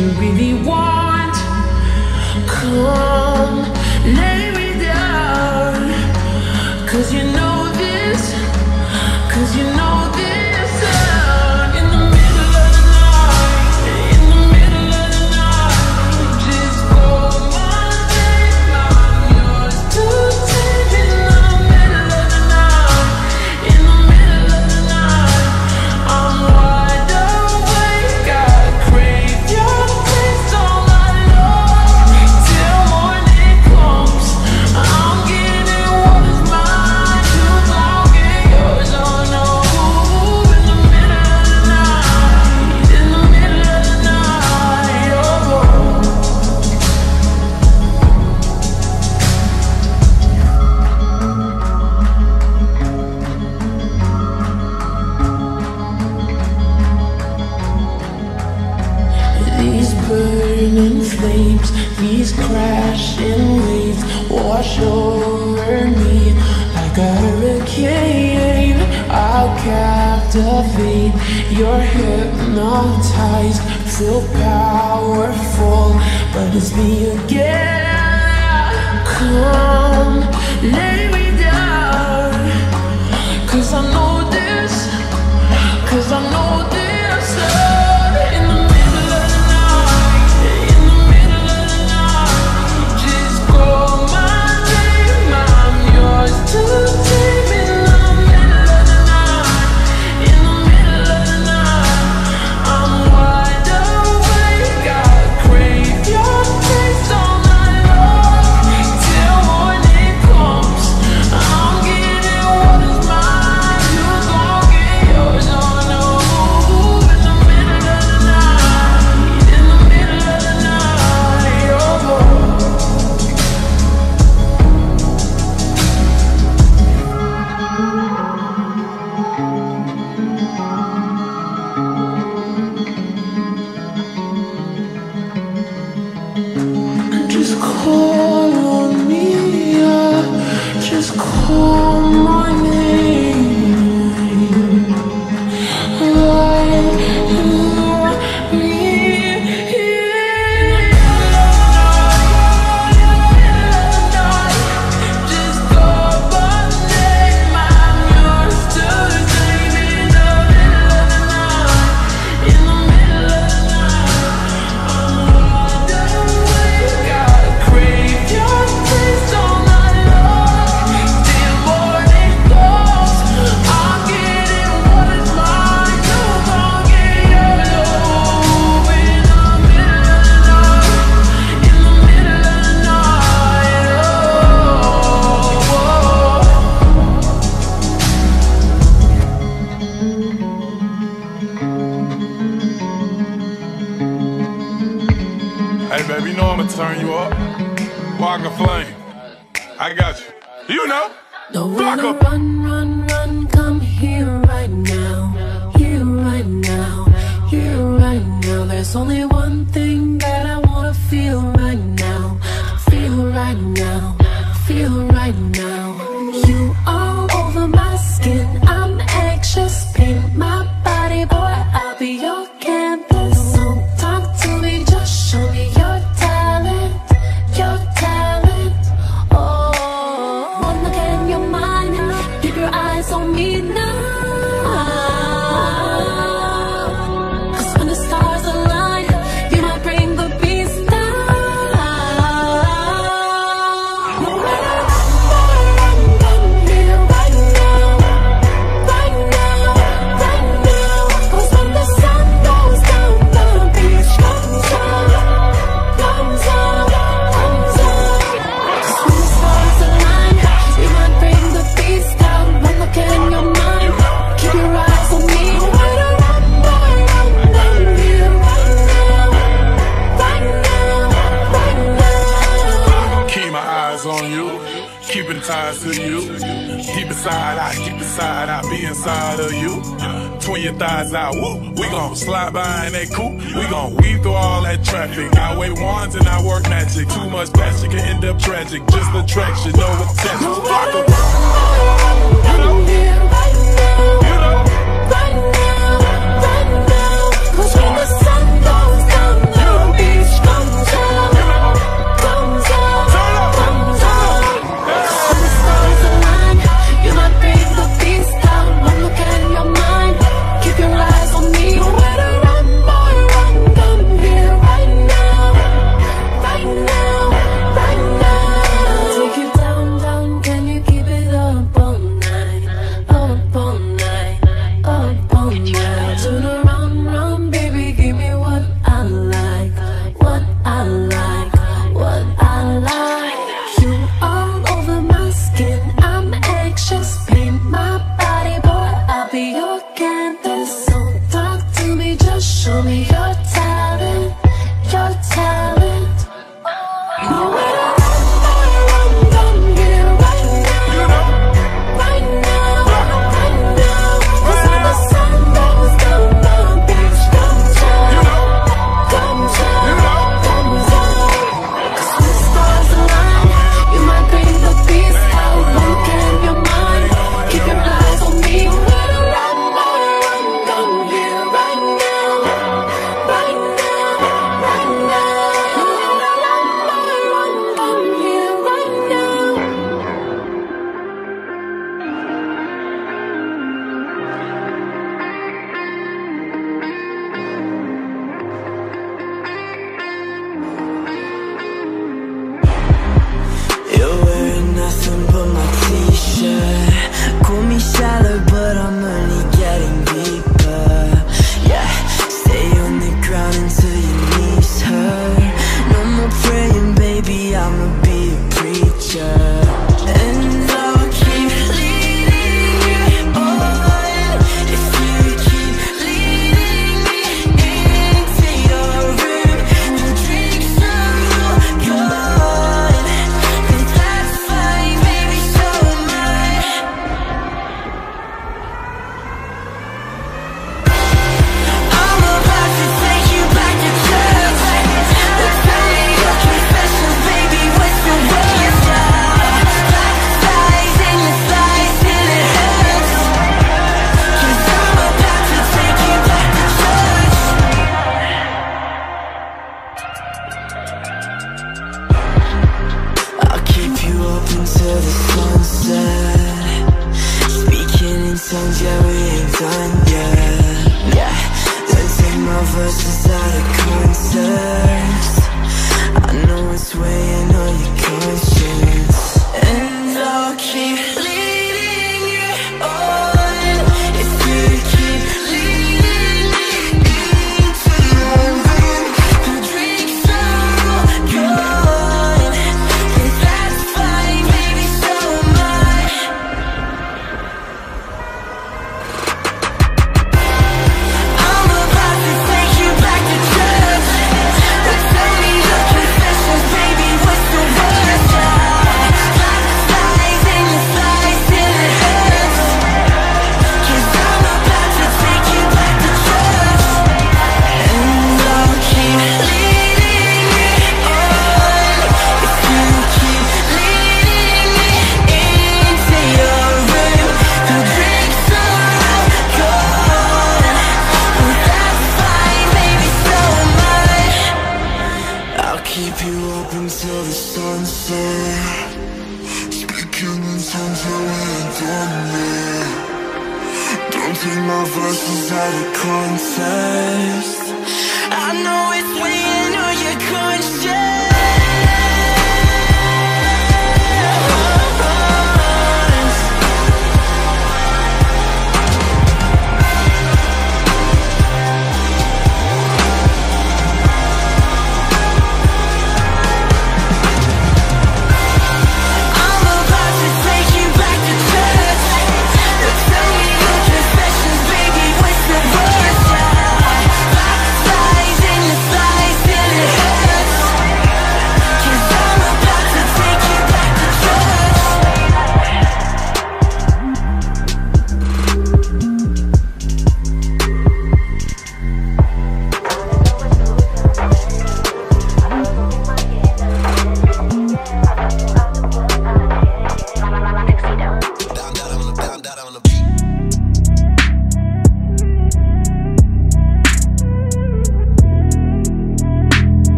you believe? wash over me Like a hurricane I'll captivate You're hypnotized Feel powerful But it's me again Come, lay me down Cause I know this Cause I know to I got you. You know. Don't up. run, run, run, come here right now. Here right now. Here right now. There's only one thing that I wanna feel right now. Feel right now. Feel right now. that coupe, we gon' weave through all that traffic. I wave wands and I work magic. Too much passion can end up tragic. Just attraction, no attention.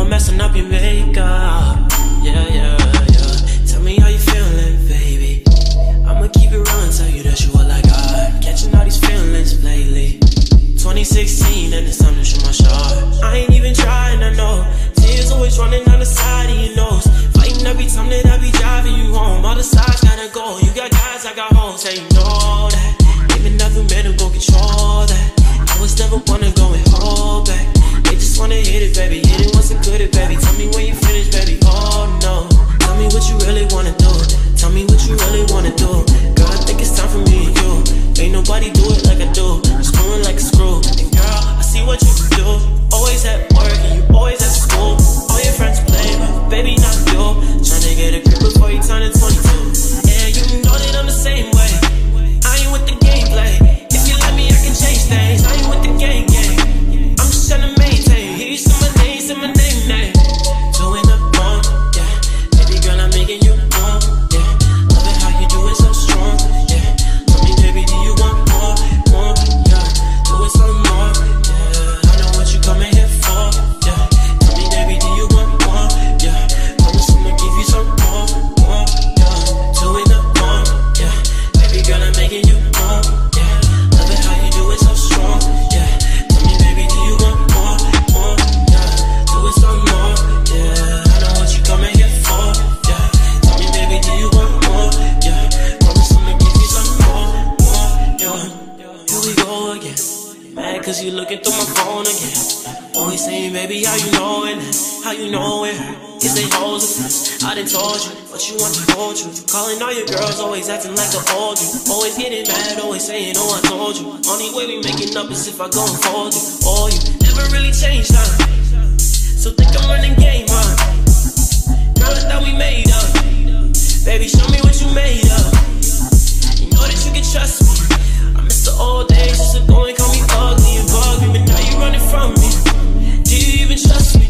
More messing up your makeup. Yeah, yeah, yeah. Tell me how you feeling, baby. I'ma keep it real and tell you that you like I. Catching all these feelings lately. 2016 and it's time to shoot my shot. I ain't even trying, I know. Tears always running down the side of your nose. Fighting every time that I be driving you home. All the sides gotta go. You got guys, I got hoes, yeah, you know that. Even never made them go control that. I was never to go and hold back. Wanna hit it, baby. Hit it once and quit it, baby. Tell me when you finish, baby. Oh no. Tell me what you really wanna do. Tell me what you really wanna do. Girl, I think it's time for me and you. Ain't nobody do it like I do. Screwing like a screw. And girl, I see what you do. Always at baby, how you know it? How you know it? Is they hoes? I done told you, but you want the whole truth. Calling all your girls, always acting like I old you. Always getting mad, always saying, oh, I told you. Only way we making up is if I go and fold you. Oh, you never really changed, huh? So think I'm running game, huh? Girl, I thought we made up. Baby, show me what you made of. You know that you can trust me. I miss the old days, used to go and call me ugly and bug me, but now you running from me. You even trust me?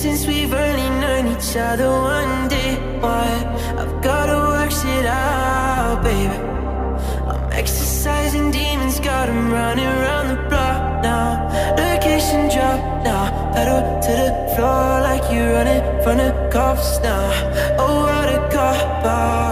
Since we've only known each other one day. Why? I've gotta work shit out, baby. I'm exercising demons, got 'em running around the block now. Location drop now. Pedal to the floor like you're running from the cops now. Oh, what a cop out.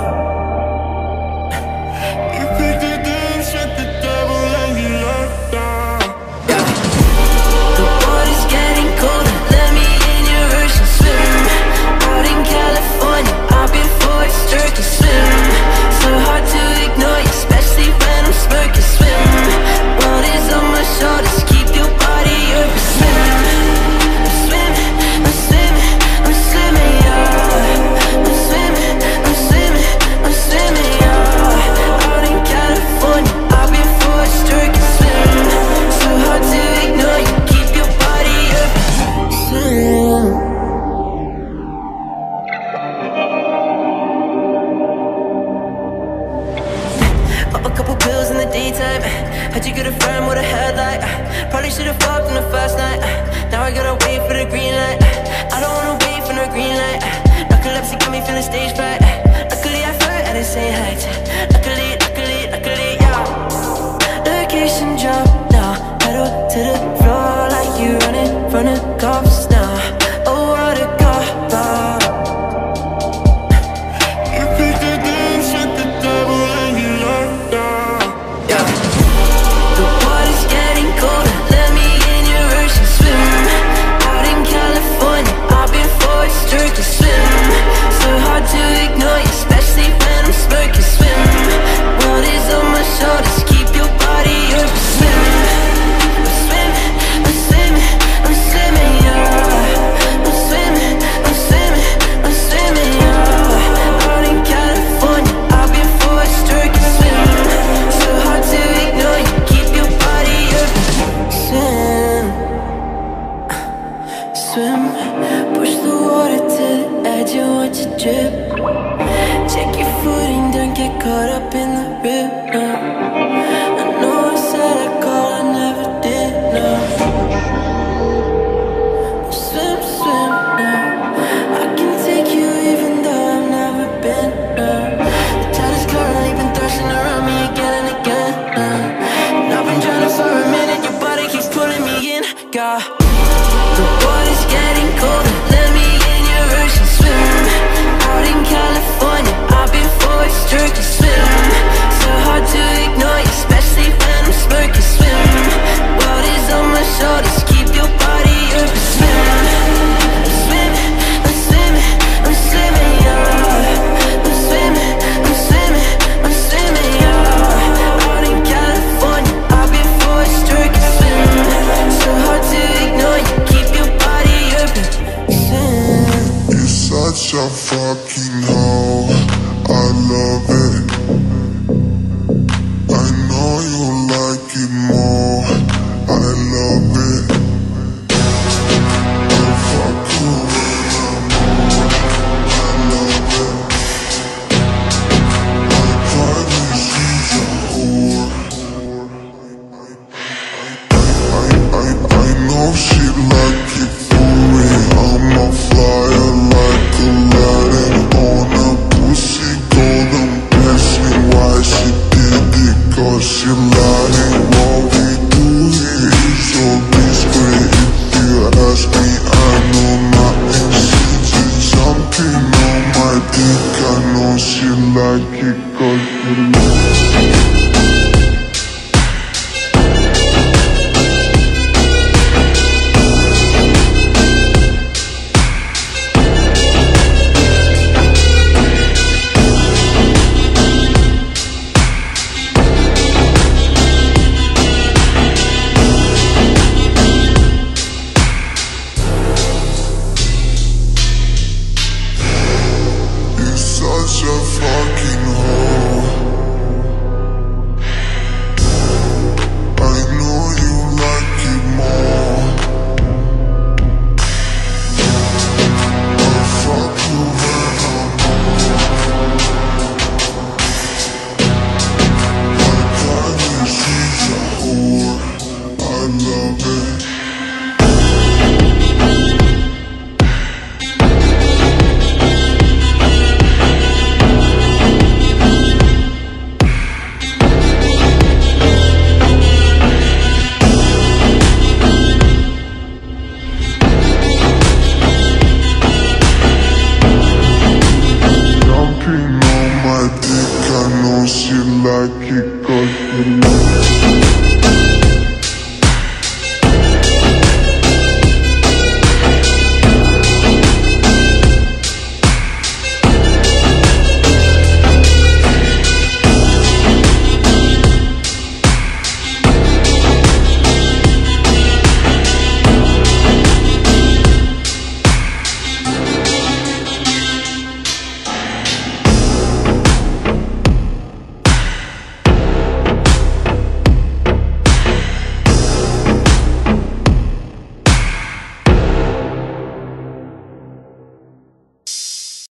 Check your footing, don't get caught up